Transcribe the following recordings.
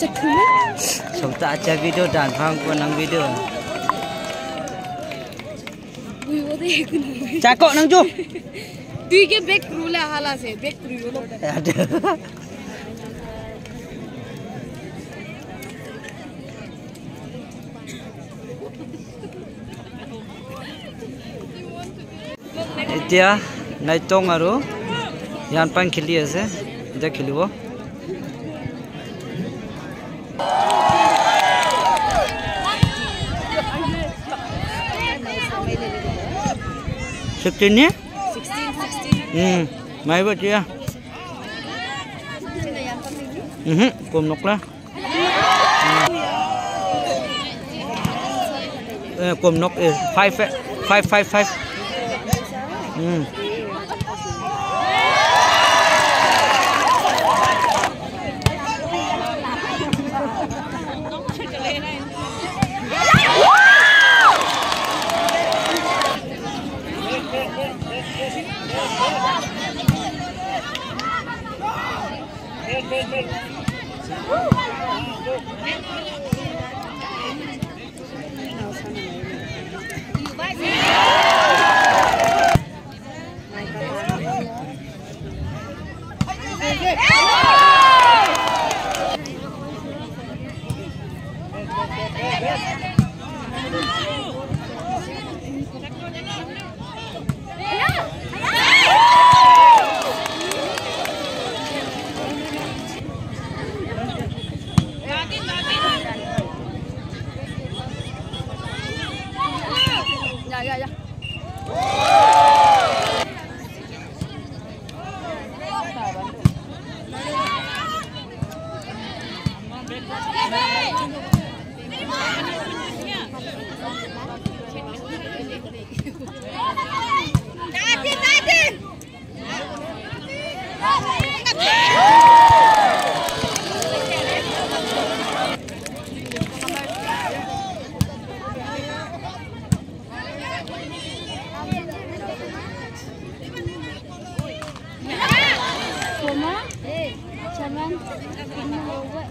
Cakap. Som tak ajar video dan faham pun nang video. Wih, what the heck? Cakok nang ju. Tui ke back crew lah hala se back crew lo. Ada. এতিয়া নাইটং আৰু ইয়ান পাং খেলি আছে এতিয়া খেলিব 16 nhé? 16. Ừ, mấy bà chưa? Ừ, cùng nọc lá. Cùng nọc 5 5 5 5. Ừ. five Thank you.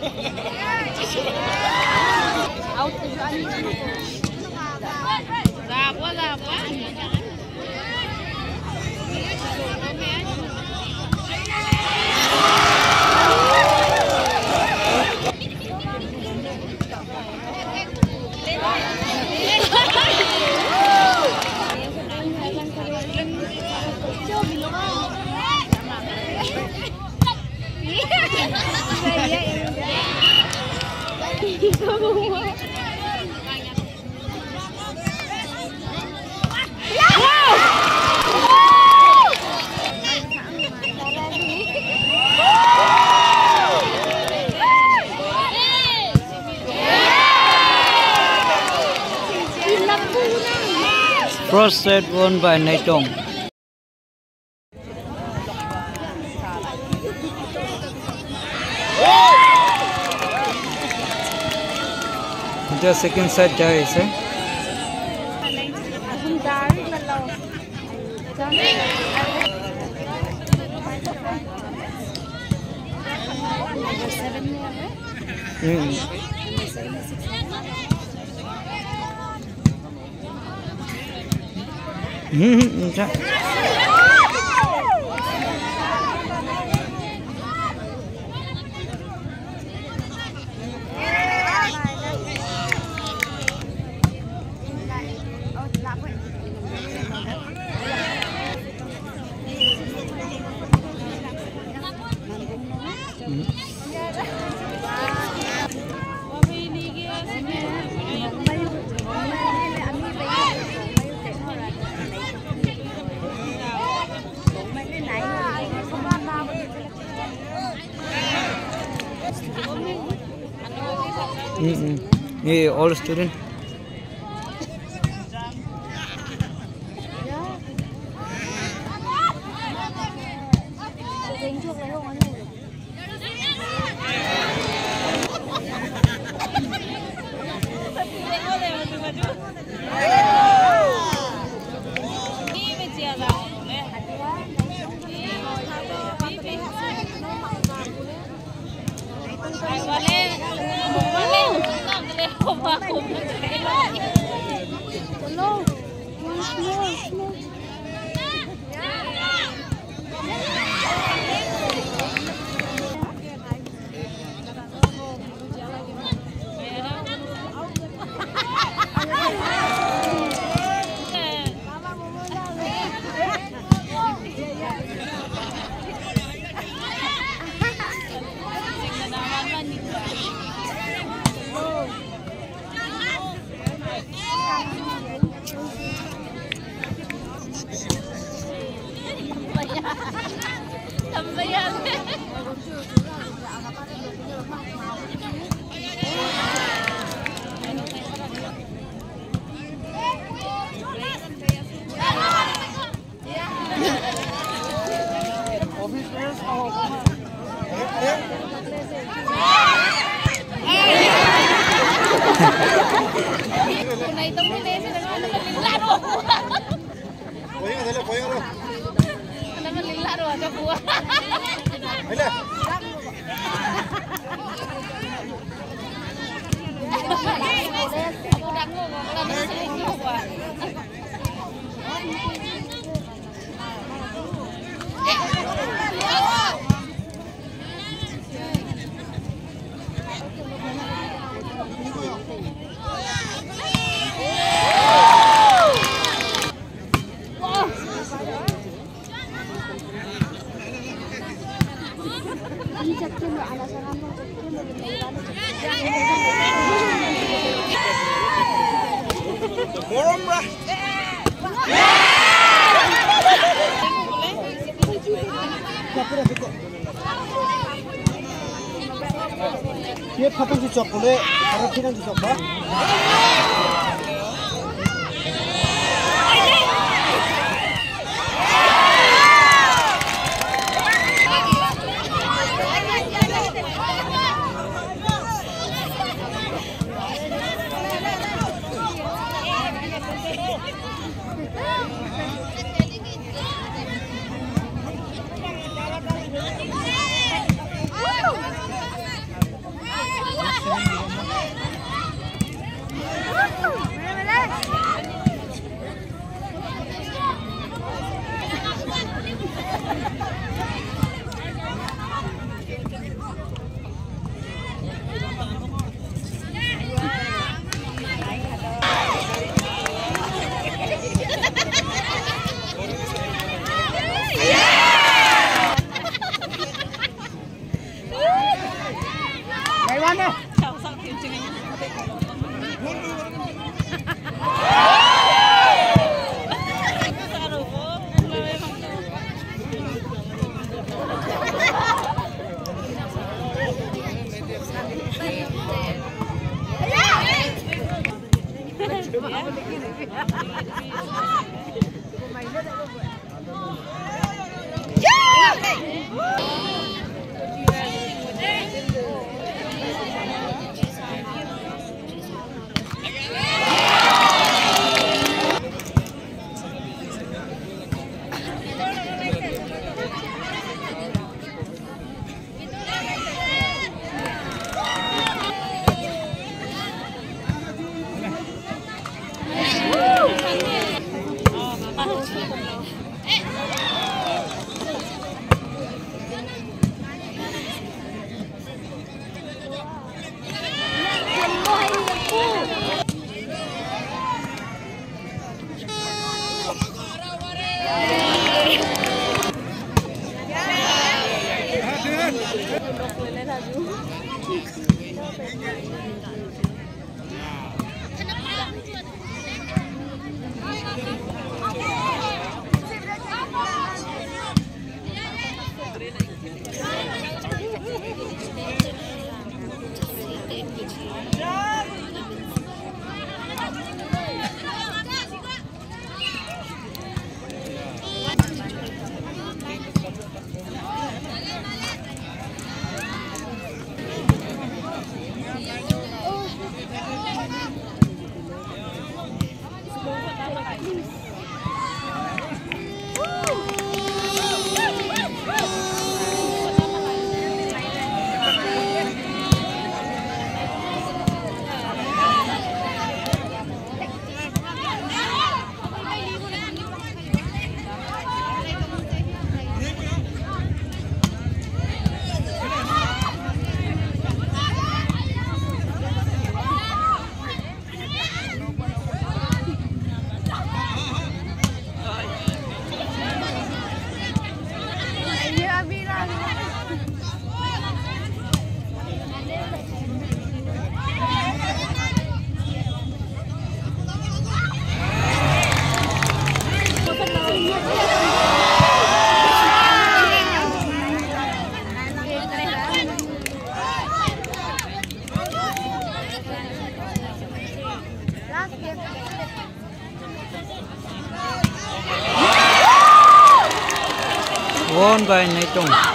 哈哈哈！哈哈哈！拉波拉波。First set won by Neitong. जो second set जाए इसे हम्म हम्म Mm. Yeah, all student. Hello. Ai, ai. মৰম ৰাখ ये फटक से से Thank you. 动。